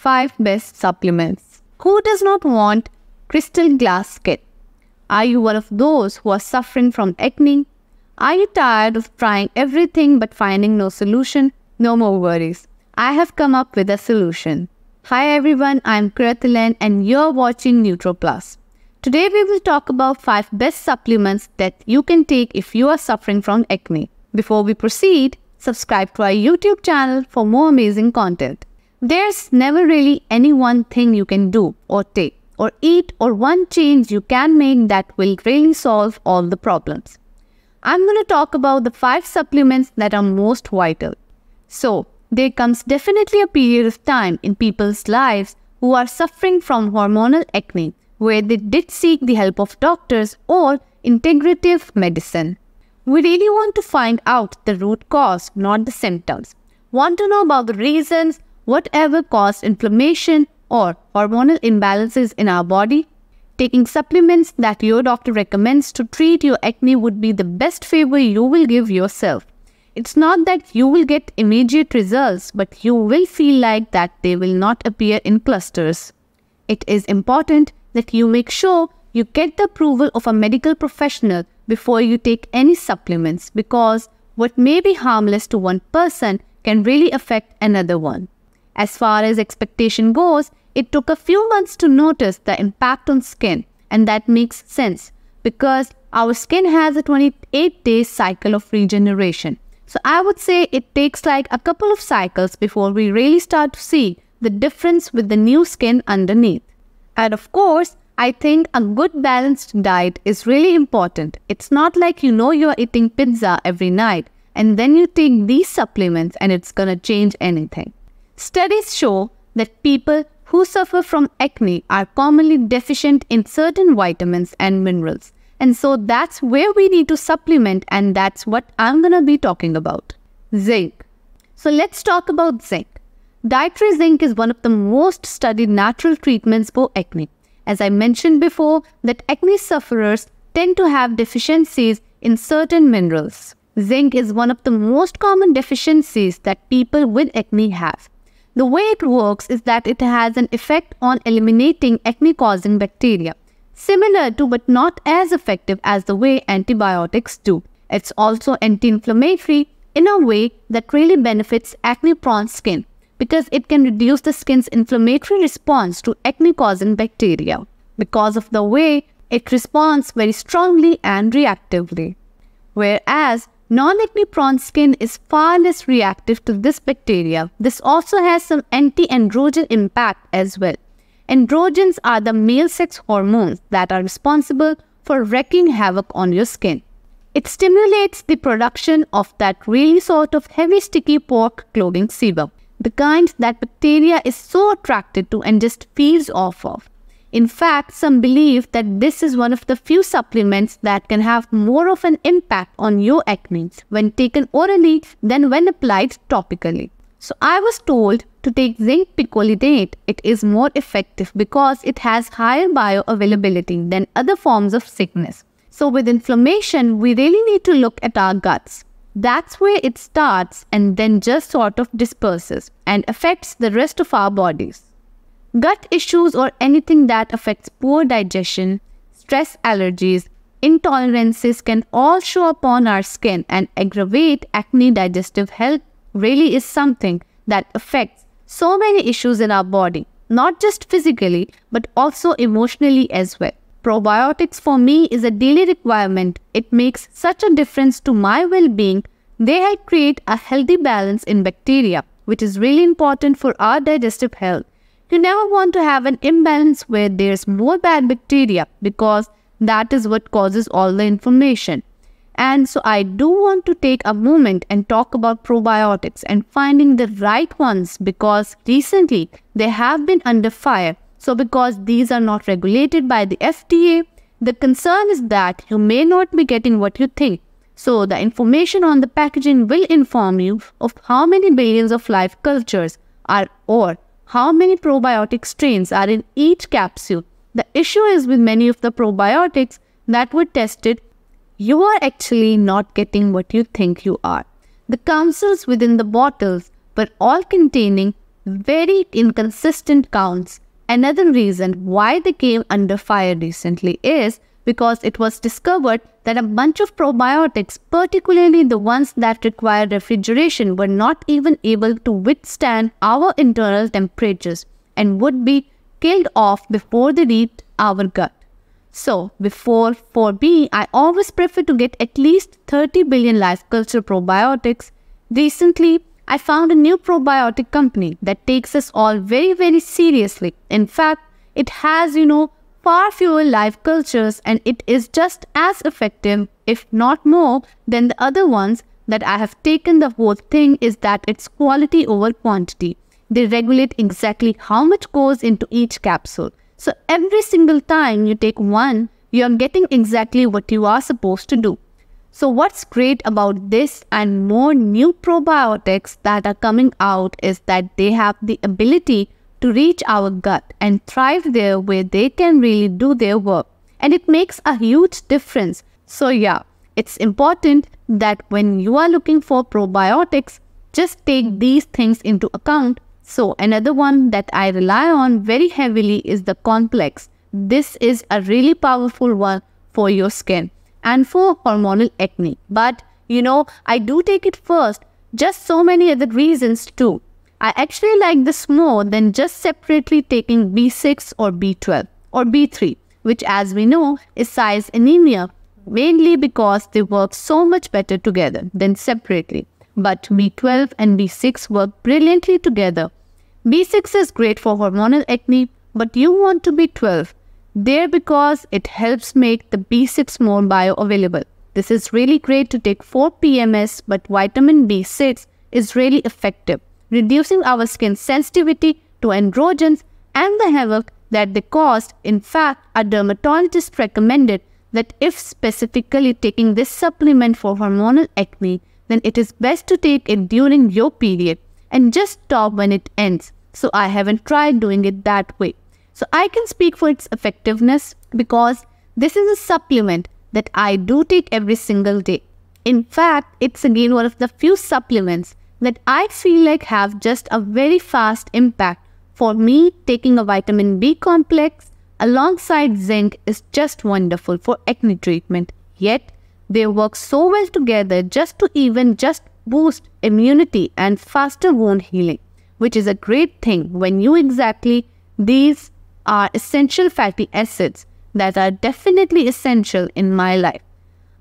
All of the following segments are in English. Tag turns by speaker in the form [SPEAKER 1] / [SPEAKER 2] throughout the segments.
[SPEAKER 1] 5 best supplements. Who does not want crystal glass skin? Are you one of those who are suffering from acne? Are you tired of trying everything but finding no solution? No more worries. I have come up with a solution. Hi everyone, I'm Kirtilan and you're watching NutroPlus. Today we will talk about 5 best supplements that you can take if you are suffering from acne. Before we proceed, subscribe to our YouTube channel for more amazing content. There's never really any one thing you can do or take or eat or one change you can make that will really solve all the problems. I'm going to talk about the 5 supplements that are most vital. So, there comes definitely a period of time in people's lives who are suffering from hormonal acne where they did seek the help of doctors or integrative medicine. We really want to find out the root cause, not the symptoms. Want to know about the reasons, whatever caused inflammation or hormonal imbalances in our body? Taking supplements that your doctor recommends to treat your acne would be the best favor you will give yourself. It's not that you will get immediate results, but you will feel like that they will not appear in clusters. It is important that you make sure you get the approval of a medical professional before you take any supplements because what may be harmless to one person can really affect another one. As far as expectation goes, it took a few months to notice the impact on skin, and that makes sense because our skin has a 28 day cycle of regeneration. So I would say it takes like a couple of cycles before we really start to see the difference with the new skin underneath. And of course, I think a good balanced diet is really important. It's not like you know you're eating pizza every night and then you take these supplements and it's gonna change anything. Studies show that people who suffer from acne are commonly deficient in certain vitamins and minerals. And so that's where we need to supplement and that's what I'm going to be talking about. Zinc. So let's talk about zinc. Dietary zinc is one of the most studied natural treatments for acne. As I mentioned before, that acne sufferers tend to have deficiencies in certain minerals. Zinc is one of the most common deficiencies that people with acne have. The way it works is that it has an effect on eliminating acne-causing bacteria, similar to but not as effective as the way antibiotics do. It's also anti-inflammatory in a way that really benefits acne-prone skin because it can reduce the skin's inflammatory response to acne-causing bacteria because of the way it responds very strongly and reactively. Whereas Non-acne prone skin is far less reactive to this bacteria. This also has some anti-androgen impact as well. Androgens are the male sex hormones that are responsible for wreaking havoc on your skin. It stimulates the production of that really sort of heavy sticky pork clothing sebum, the kind that bacteria is so attracted to and just feeds off of. In fact, some believe that this is one of the few supplements that can have more of an impact on your acne when taken orally than when applied topically. So I was told to take zinc picolinate. It is more effective because it has higher bioavailability than other forms of sickness. So with inflammation, we really need to look at our guts. That's where it starts and then just sort of disperses and affects the rest of our bodies. Gut issues or anything that affects poor digestion, stress allergies, intolerances can all show up on our skin and aggravate acne digestive health really is something that affects so many issues in our body, not just physically but also emotionally as well. Probiotics for me is a daily requirement. It makes such a difference to my well-being. They help create a healthy balance in bacteria, which is really important for our digestive health. You never want to have an imbalance where there's more bad bacteria because that is what causes all the inflammation. And so I do want to take a moment and talk about probiotics and finding the right ones because recently they have been under fire. So because these are not regulated by the FDA, the concern is that you may not be getting what you think. So the information on the packaging will inform you of how many billions of live cultures are or how many probiotic strains are in each capsule. The issue is with many of the probiotics that were tested, you are actually not getting what you think you are. The capsules within the bottles were all containing very inconsistent counts. Another reason why they came under fire recently is because it was discovered that a bunch of probiotics, particularly the ones that require refrigeration, were not even able to withstand our internal temperatures and would be killed off before they reached our gut. So, before for B, I always prefer to get at least 30 billion life culture probiotics. Recently, I found a new probiotic company that takes us all very, very seriously. In fact, it has, you know, far fewer live cultures and it is just as effective, if not more, than the other ones that I have taken. The whole thing is that it's quality over quantity. They regulate exactly how much goes into each capsule. So every single time you take one, you are getting exactly what you are supposed to do. So what's great about this and more new probiotics that are coming out is that they have the ability to reach our gut and thrive there where they can really do their work. And it makes a huge difference. So yeah, it's important that when you are looking for probiotics, just take these things into account. So another one that I rely on very heavily is the complex. This is a really powerful one for your skin and for hormonal acne. But you know, I do take it first, just so many other reasons too. I actually like this more than just separately taking B6 or B12 or B3, which as we know is niacinamide, mainly because they work so much better together than separately. But B12 and B6 work brilliantly together. B6 is great for hormonal acne, but you want to B12 there because it helps make the B6 more bioavailable. This is really great to take for PMS, but vitamin B6 is really effective, reducing our skin sensitivity to androgens and the havoc that they cause. In fact, a dermatologist recommended that if specifically taking this supplement for hormonal acne, then it is best to take it during your period and just stop when it ends. So I haven't tried doing it that way. So I can speak for its effectiveness because this is a supplement that I do take every single day. In fact, it's again one of the few supplements that I feel like have just a very fast impact. For me, taking a vitamin B complex alongside zinc is just wonderful for acne treatment. Yet, they work so well together just to even just boost immunity and faster wound healing, which is a great thing when you exactly these are essential fatty acids that are definitely essential in my life.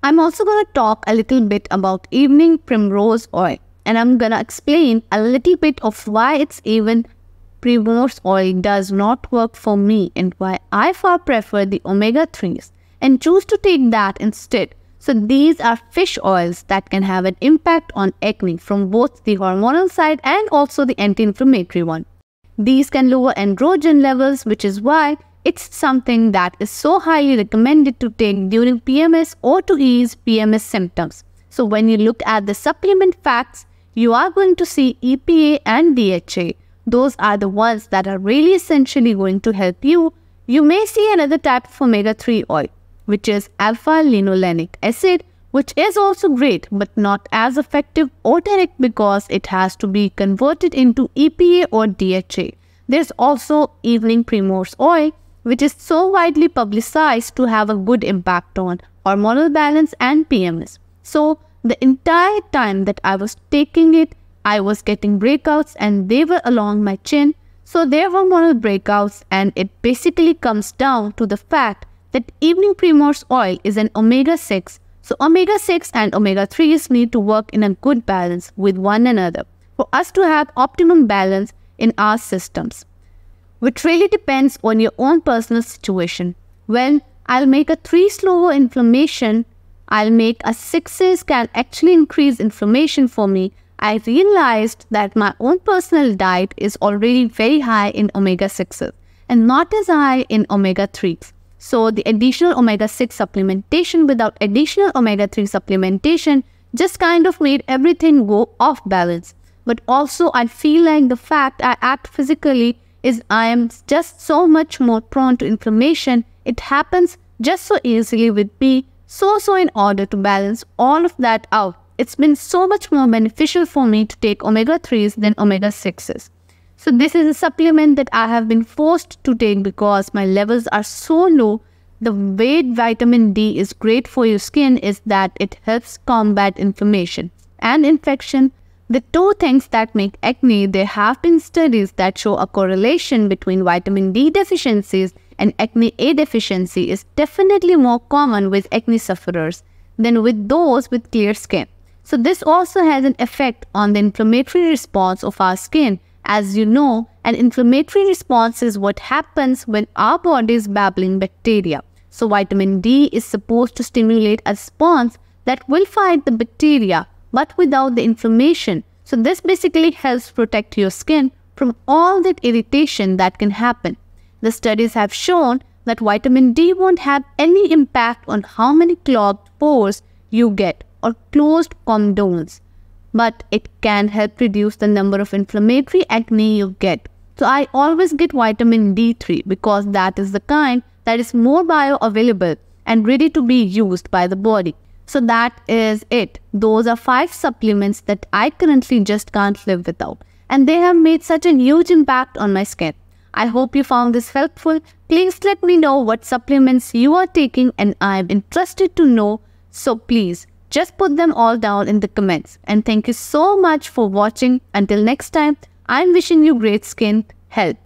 [SPEAKER 1] I'm also going to talk a little bit about evening primrose oil and I'm to explain a little bit of why it's evening primrose oil does not work for me and why I far prefer the omega 3s and choose to take that instead. So these are fish oils that can have an impact on acne from both the hormonal side and also the anti-inflammatory one. These can lower androgen levels, which is why it's something that is so highly recommended to take during PMS or to ease PMS symptoms. So when you look at the supplement facts, you are going to see EPA and DHA. Those are the ones that are really essentially going to help you. You may see another type of omega-3 oil, which is alpha-linolenic acid, which is also great but not as effective or direct because it has to be converted into EPA or DHA. There's also evening primrose oil which is so widely publicized to have a good impact on hormonal balance and PMS. So the entire time that I was taking it, I was getting breakouts and they were along my chin. So there were more breakouts and it basically comes down to the fact that evening primrose oil is an omega-6 so omega-6 and omega-3s need to work in a good balance with one another for us to have optimum balance in our systems, which really depends on your own personal situation. When omega-3s lower inflammation, omega-6s can actually increase inflammation for me. I realized that my own personal diet is already very high in omega-6s and not as high in omega-3s. So the additional omega-6 supplementation without additional omega-3 supplementation just kind of made everything go off balance. But also I feel like the fact I act physically is I am just so much more prone to inflammation. It happens just so easily with me. So, so in order to balance all of that out, it's been so much more beneficial for me to take omega-3s than omega-6s. So this is a supplement that I have been forced to take because my levels are so low. The way vitamin D is great for your skin is that it helps combat inflammation and infection. The two things that make acne, there have been studies that show a correlation between vitamin D deficiencies and acne A deficiency is definitely more common with acne sufferers than with those with clear skin. So this also has an effect on the inflammatory response of our skin as you know, an inflammatory response is what happens when our body is battling bacteria. So vitamin D is supposed to stimulate a response that will fight the bacteria but without the inflammation. So this basically helps protect your skin from all that irritation that can happen. The studies have shown that vitamin D won't have any impact on how many clogged pores you get or closed comedones but it can help reduce the number of inflammatory acne you get. So I always get vitamin D3 because that is the kind that is more bioavailable and ready to be used by the body. So that is it. Those are five supplements that I currently just can't live without. And they have made such a huge impact on my skin. I hope you found this helpful. Please let me know what supplements you are taking and I'm interested to know. So please just put them all down in the comments. And thank you so much for watching. Until next time, I'm wishing you great skin health.